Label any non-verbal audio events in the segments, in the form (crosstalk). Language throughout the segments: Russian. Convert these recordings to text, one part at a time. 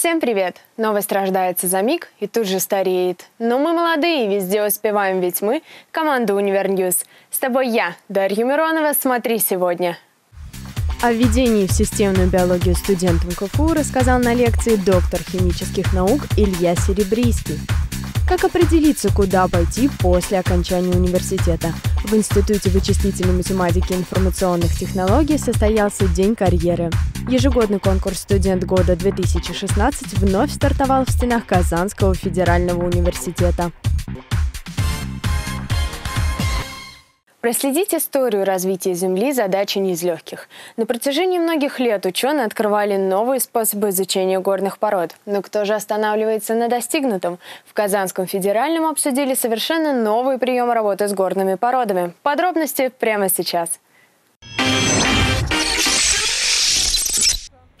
Всем привет! Новость рождается за миг и тут же стареет. Но мы молодые и везде успеваем, ведь мы – команда Univer News. С тобой я, Дарья Миронова. Смотри сегодня. О введении в системную биологию студентам КФУ рассказал на лекции доктор химических наук Илья Серебрийский. Как определиться, куда пойти после окончания университета? В Институте вычислительной математики и информационных технологий состоялся День карьеры. Ежегодный конкурс «Студент года-2016» вновь стартовал в стенах Казанского федерального университета. Проследить историю развития Земли – задача не из легких. На протяжении многих лет ученые открывали новые способы изучения горных пород. Но кто же останавливается на достигнутом? В Казанском федеральном обсудили совершенно новый прием работы с горными породами. Подробности прямо сейчас.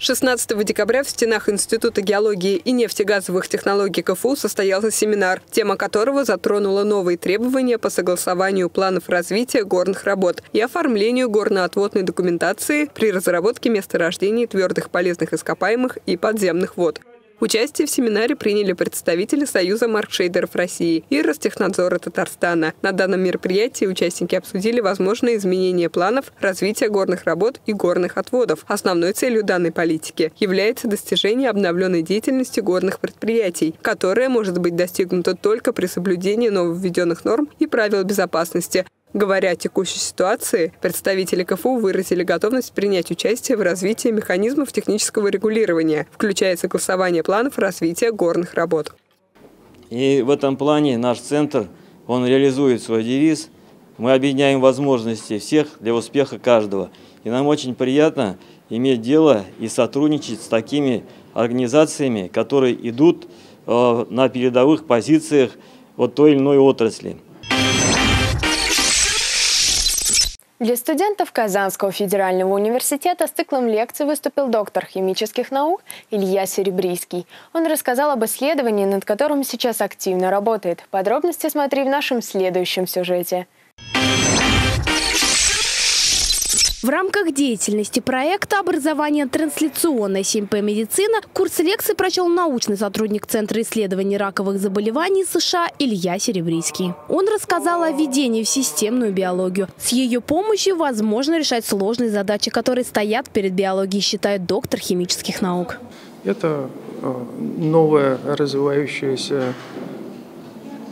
16 декабря в стенах Института геологии и нефтегазовых технологий КФУ состоялся семинар, тема которого затронула новые требования по согласованию планов развития горных работ и оформлению горно-отводной документации при разработке месторождений твердых полезных ископаемых и подземных вод. Участие в семинаре приняли представители Союза маркшейдеров России и Ростехнадзора Татарстана. На данном мероприятии участники обсудили возможные изменения планов развития горных работ и горных отводов. Основной целью данной политики является достижение обновленной деятельности горных предприятий, которая может быть достигнута только при соблюдении нововведенных норм и правил безопасности, Говоря о текущей ситуации, представители КФУ выразили готовность принять участие в развитии механизмов технического регулирования, включая согласование планов развития горных работ. И в этом плане наш центр, он реализует свой девиз «Мы объединяем возможности всех для успеха каждого». И нам очень приятно иметь дело и сотрудничать с такими организациями, которые идут э, на передовых позициях вот той или иной отрасли. Для студентов Казанского федерального университета с циклом лекций выступил доктор химических наук Илья Серебрийский. Он рассказал об исследовании, над которым сейчас активно работает. Подробности смотри в нашем следующем сюжете. В рамках деятельности проекта образования трансляционной СМП «Медицина» курс лекций прочел научный сотрудник Центра исследований раковых заболеваний США Илья Серебрийский. Он рассказал о введении в системную биологию. С ее помощью возможно решать сложные задачи, которые стоят перед биологией, считает доктор химических наук. Это э, новая развивающаяся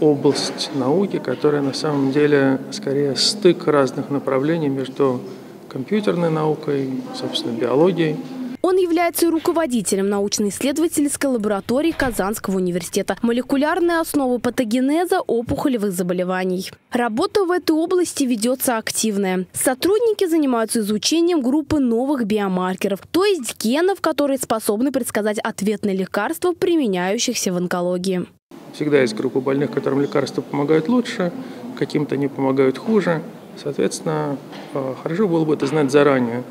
область науки, которая на самом деле скорее стык разных направлений между компьютерной наукой, собственно, биологией. Он является руководителем научно-исследовательской лаборатории Казанского университета «Молекулярные основы патогенеза опухолевых заболеваний». Работа в этой области ведется активная. Сотрудники занимаются изучением группы новых биомаркеров, то есть генов, которые способны предсказать ответ на лекарства, применяющихся в онкологии. Всегда есть группа больных, которым лекарства помогают лучше, каким-то не помогают хуже – Соответственно, э, хорошо было бы это знать заранее.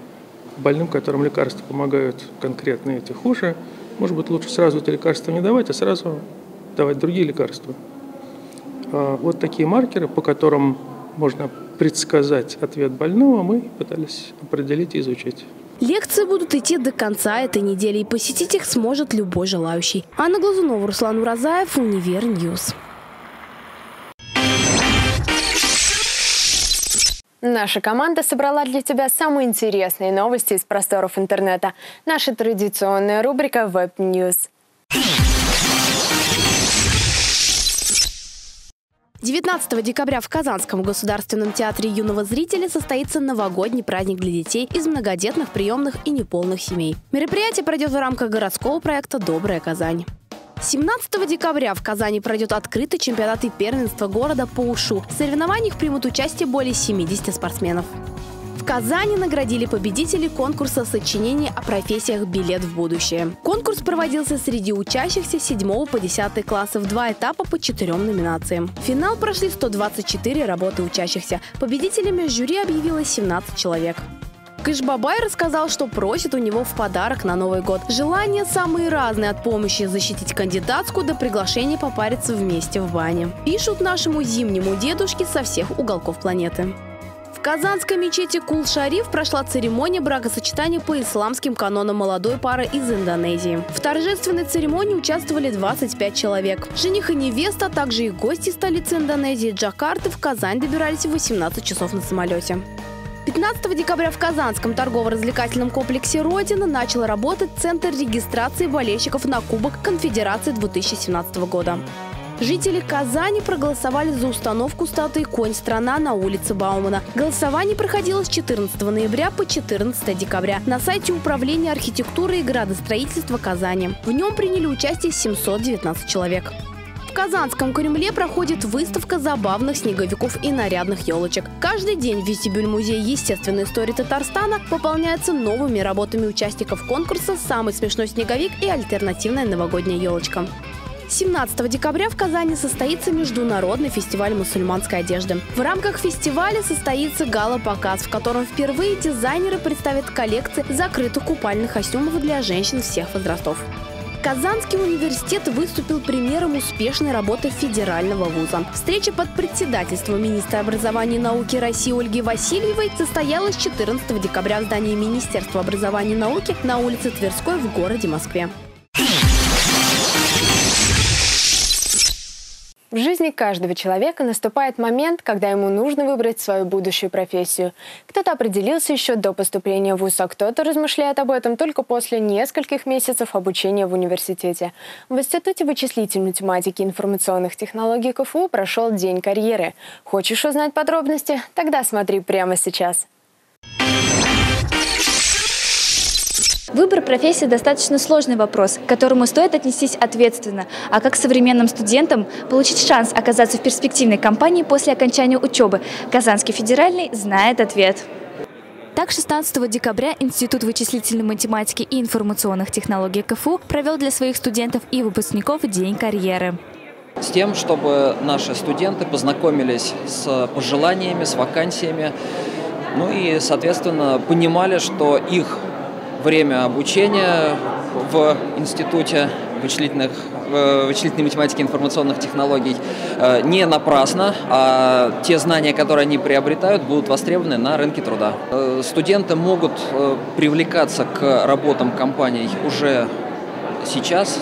Больным, которым лекарства помогают конкретно эти хуже, может быть, лучше сразу эти лекарства не давать, а сразу давать другие лекарства. А вот такие маркеры, по которым можно предсказать ответ больного, мы пытались определить и изучить. Лекции будут идти до конца этой недели, и посетить их сможет любой желающий. Анна Глазунова, Руслан Уразаев, Univer News. Наша команда собрала для тебя самые интересные новости из просторов интернета. Наша традиционная рубрика Web News. 19 декабря в Казанском государственном театре юного зрителя состоится новогодний праздник для детей из многодетных, приемных и неполных семей. Мероприятие пройдет в рамках городского проекта «Добрая Казань». 17 декабря в Казани пройдет открытый чемпионат и первенство города по УШУ. В соревнованиях примут участие более 70 спортсменов. В Казани наградили победителей конкурса сочинений о профессиях «Билет в будущее». Конкурс проводился среди учащихся 7 по 10 классов, два этапа по четырем номинациям. В финал прошли 124 работы учащихся. Победителями жюри объявило 17 человек. Кышбабай рассказал, что просит у него в подарок на Новый год. Желания самые разные, от помощи защитить кандидатскую до приглашения попариться вместе в бане. Пишут нашему зимнему дедушке со всех уголков планеты. Казанской мечети Кул-Шариф прошла церемония бракосочетания по исламским канонам молодой пары из Индонезии. В торжественной церемонии участвовали 25 человек. Жених и невеста, а также и гости столицы Индонезии Джакарты в Казань добирались в 18 часов на самолете. 15 декабря в Казанском торгово-развлекательном комплексе «Родина» начал работать Центр регистрации болельщиков на Кубок Конфедерации 2017 года. Жители Казани проголосовали за установку статуи «Конь страна» на улице Баумана. Голосование проходило с 14 ноября по 14 декабря на сайте Управления архитектуры и градостроительства Казани. В нем приняли участие 719 человек. Казанском Кремле проходит выставка забавных снеговиков и нарядных елочек. Каждый день вестибюль Музея естественной истории Татарстана пополняется новыми работами участников конкурса «Самый смешной снеговик» и альтернативная новогодняя елочка. 17 декабря в Казани состоится международный фестиваль мусульманской одежды. В рамках фестиваля состоится гала-показ, в котором впервые дизайнеры представят коллекции закрытых купальных костюмов для женщин всех возрастов. Казанский университет выступил примером успешной работы федерального вуза. Встреча под председательством министра образования и науки России Ольги Васильевой состоялась 14 декабря в здании Министерства образования и науки на улице Тверской в городе Москве. В жизни каждого человека наступает момент, когда ему нужно выбрать свою будущую профессию. Кто-то определился еще до поступления в ВУЗ, а кто-то размышляет об этом только после нескольких месяцев обучения в университете. В Институте вычислительной математики и информационных технологий КФУ прошел День карьеры. Хочешь узнать подробности? Тогда смотри прямо сейчас. Выбор профессии достаточно сложный вопрос, к которому стоит отнестись ответственно. А как современным студентам получить шанс оказаться в перспективной компании после окончания учебы? Казанский федеральный знает ответ. Так, 16 декабря Институт вычислительной математики и информационных технологий КФУ провел для своих студентов и выпускников День карьеры с тем, чтобы наши студенты познакомились с пожеланиями, с вакансиями, ну и, соответственно, понимали, что их время обучения в Институте вычислительных, вычислительной математики и информационных технологий э, не напрасно, а те знания, которые они приобретают, будут востребованы на рынке труда. Э, студенты могут э, привлекаться к работам компаний уже сейчас,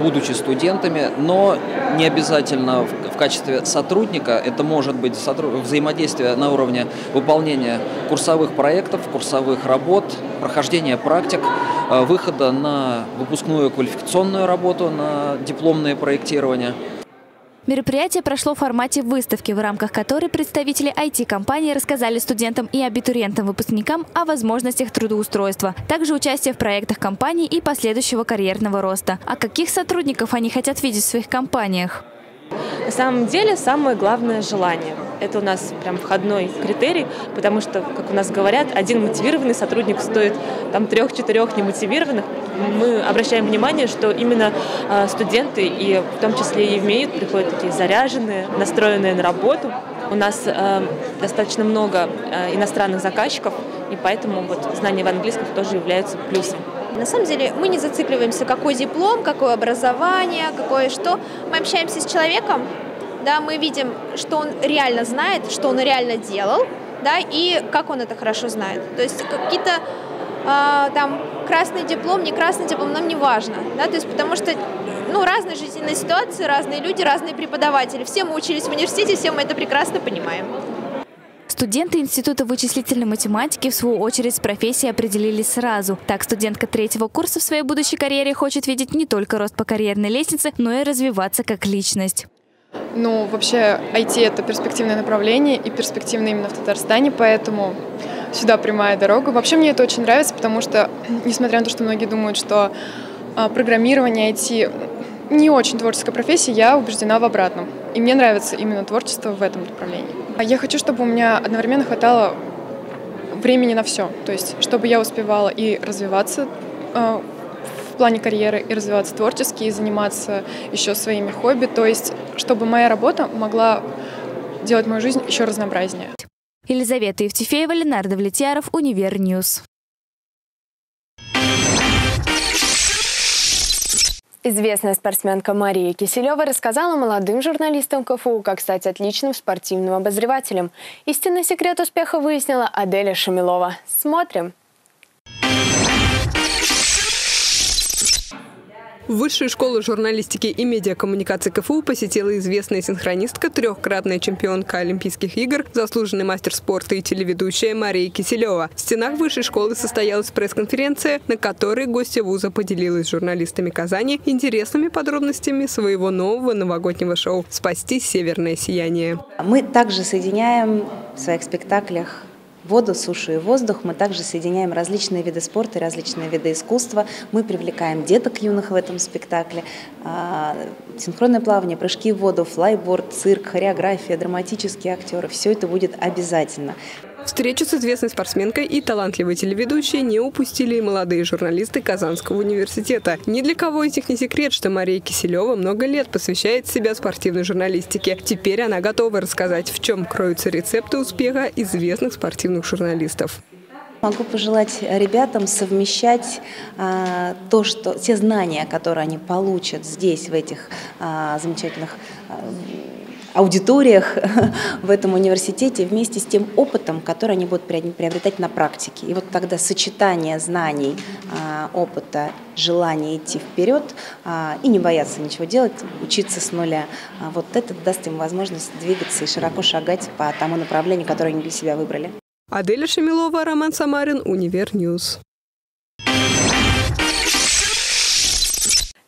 будучи студентами, но не обязательно в, в качестве сотрудника. Это может быть взаимодействие на уровне выполнения курсовых проектов, курсовых работ, прохождения практик, э, выхода на выпускную квалификационную работу, на дипломное проектирование. Мероприятие прошло в формате выставки, в рамках которой представители IT-компании рассказали студентам и абитуриентам-выпускникам о возможностях трудоустройства, также участие в проектах компании и последующего карьерного роста. А каких сотрудников они хотят видеть в своих компаниях? На самом деле самое главное желание. Это у нас прям входной критерий, потому что, как у нас говорят, один мотивированный сотрудник стоит там трех-четырех немотивированных. Мы обращаем внимание, что именно э, студенты, и в том числе и в МИИТ, приходят такие заряженные, настроенные на работу. У нас э, достаточно много э, иностранных заказчиков, и поэтому вот знания в английском тоже являются плюсом. На самом деле мы не зацикливаемся, какой диплом, какое образование, какое что. Мы общаемся с человеком, да, мы видим, что он реально знает, что он реально делал, да, и как он это хорошо знает. То есть какие-то там красный диплом, не красный диплом, нам не важно, да, то есть потому что ну, разные жизненные ситуации, разные люди, разные преподаватели. Все мы учились в университете, все мы это прекрасно понимаем. Студенты Института вычислительной математики, в свою очередь, с профессией определились сразу. Так, студентка третьего курса в своей будущей карьере хочет видеть не только рост по карьерной лестнице, но и развиваться как личность. Ну, вообще, IT — это перспективное направление и перспективное именно в Татарстане, поэтому сюда прямая дорога. Вообще мне это очень нравится, потому что, (clears throat) несмотря на то, что многие думают, что а, программирование IT не очень творческая профессия, я убеждена в обратном. И мне нравится именно творчество в этом направлении. А я хочу, чтобы у меня одновременно хватало времени на все. То есть, чтобы я успевала и развиваться а, плане карьеры, и развиваться творчески, и заниматься еще своими хобби. То есть, чтобы моя работа могла делать мою жизнь еще разнообразнее. Елизавета Евтефеева, Ленар Давлетьяров, Univer News. Известная спортсменка Мария Киселева рассказала молодым журналистам КФУ, как стать отличным спортивным обозревателем. Истинный секрет успеха выяснила Аделя Шамилова. Смотрим! Высшую школу журналистики и медиакоммуникации КФУ посетила известная синхронистка, трехкратная чемпионка Олимпийских игр, заслуженный мастер спорта и телеведущая Мария Киселева. В стенах высшей школы состоялась пресс-конференция, на которой гостья вуза поделилась с журналистами Казани интересными подробностями своего нового новогоднего шоу «Спасти северное сияние». Мы также соединяем в своих спектаклях воду, сушу и воздух. Мы также соединяем различные виды спорта и различные виды искусства. Мы привлекаем деток юных в этом спектакле. А, синхронное плавание, прыжки в воду, флайборд, цирк, хореография, драматические актеры. Все это будет обязательно. Встречу с известной спортсменкой и талантливой телеведущей не упустили и молодые журналисты Казанского университета. Ни для кого из них не секрет, что Мария Киселева много лет посвящает себя спортивной журналистике. Теперь она готова рассказать, в чем кроются рецепты успеха известных спортивных журналистов. Могу пожелать ребятам совмещать а, то, что те знания, которые они получат здесь, в этих а, замечательных а, аудиториях (laughs) в этом университете вместе с тем опытом, который они будут приобретать на практике. И вот тогда сочетание знаний, а, опыта, желания идти вперед а, и не бояться ничего делать, учиться с нуля, а, вот это даст им возможность двигаться и широко шагать по тому направлению, которое они для себя выбрали. Аделя Шамилова, Роман Самарин, Univer News.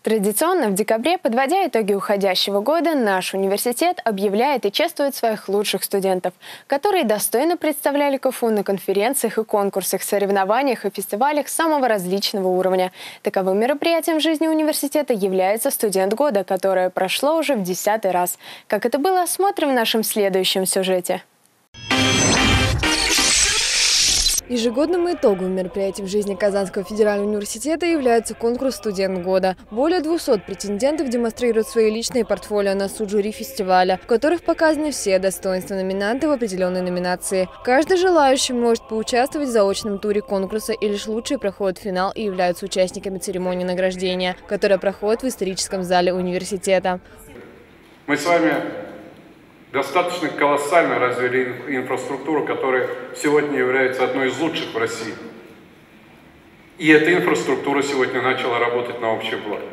Традиционно в декабре, подводя итоги уходящего года, наш университет объявляет и чествует своих лучших студентов, которые достойно представляли КФУ на конференциях и конкурсах, соревнованиях и фестивалях самого различного уровня. Таковым мероприятием в жизни университета является студент года, которое прошло уже в десятый раз. Как это было, смотрим в нашем следующем сюжете. Ежегодным итогом мероприятий в жизни Казанского федерального университета является конкурс «Студент года». Более 200 претендентов демонстрируют свои личные портфолио на суд жюри фестиваля, в которых показаны все достоинства номинанта в определенной номинации. Каждый желающий может поучаствовать в заочном туре конкурса и лишь лучшие проходят финал и являются участниками церемонии награждения, которая проходит в историческом зале университета. Мы с вами достаточно колоссально развили инфраструктуру, которая сегодня является одной из лучших в России. И эта инфраструктура сегодня начала работать на общее благо.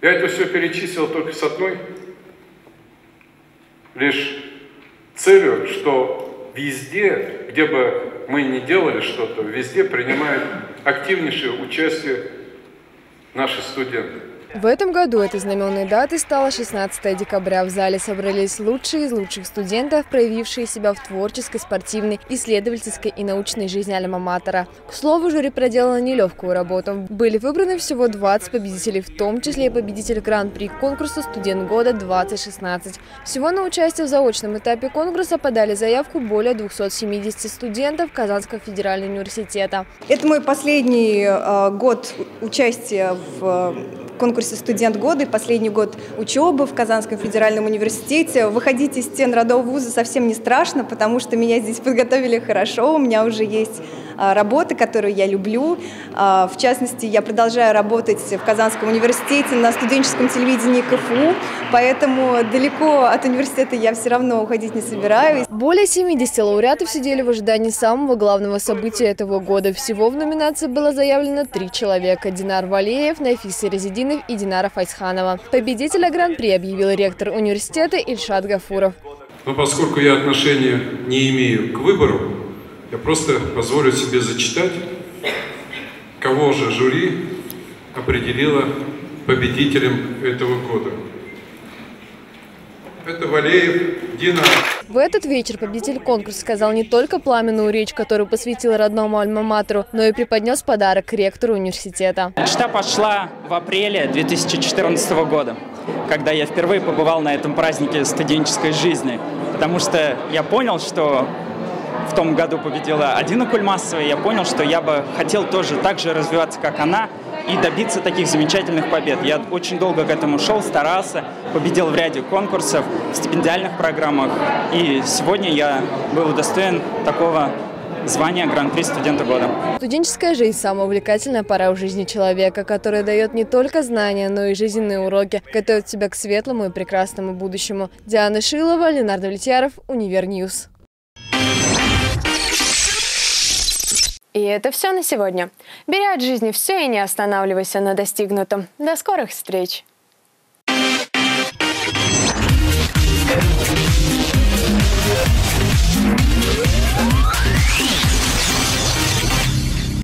Я это все перечислил только с одной лишь целью, что везде, где бы мы ни делали что-то, везде принимают активнейшее участие наши студенты. В этом году этой знаменной датой стало 16 декабря. В зале собрались лучшие из лучших студентов, проявившие себя в творческой, спортивной, исследовательской и научной жизни Альма-Матера. К слову, жюри проделало нелегкую работу. Были выбраны всего 20 победителей, в том числе и победитель Гран-при конкурса «Студент года 2016». Всего на участие в заочном этапе конкурса подали заявку более 270 студентов Казанского федерального университета. Это мой последний э, год участия в конкурсе «Студент года» и последний год учебы в Казанском федеральном университете. Выходить из стен родового вуза совсем не страшно, потому что меня здесь подготовили хорошо, у меня уже есть а, работа, которую я люблю. А, в частности, я продолжаю работать в Казанском университете на студенческом телевидении КФУ, поэтому далеко от университета я все равно уходить не собираюсь. Более 70 лауреатов сидели в ожидании самого главного события этого года. Всего в номинации было заявлено три человека – Динар Валеев, Нафиса Резидинов и Динара Файсханова. Победителя Гран-при объявил ректор университета Ильшат Гафуров. Но поскольку я отношения не имею к выбору, я просто позволю себе зачитать, кого же жюри определило победителем этого года. Это Валеев Дина. В этот вечер победитель конкурса сказал не только пламенную речь, которую посвятил родному альма-матеру, но и преподнес подарок ректору университета. Мечта пошла в апреле 2014 года, когда я впервые побывал на этом празднике студенческой жизни, потому что я понял, что в том году победила Адина Кульмасова, я понял, что я бы хотел тоже так же развиваться, как она, и добиться таких замечательных побед. Я очень долго к этому шел, старался, победил в ряде конкурсов, в стипендиальных программах, и сегодня я был удостоен такого звание Гран-при студента года. Студенческая жизнь – самая увлекательная пора в жизни человека, которая дает не только знания, но и жизненные уроки, готовит тебя к светлому и прекрасному будущему. Диана Шилова, Ленар Давлетьяров, Univer News. И это все на сегодня. Бери от жизни все и не останавливайся на достигнутом. До скорых встреч!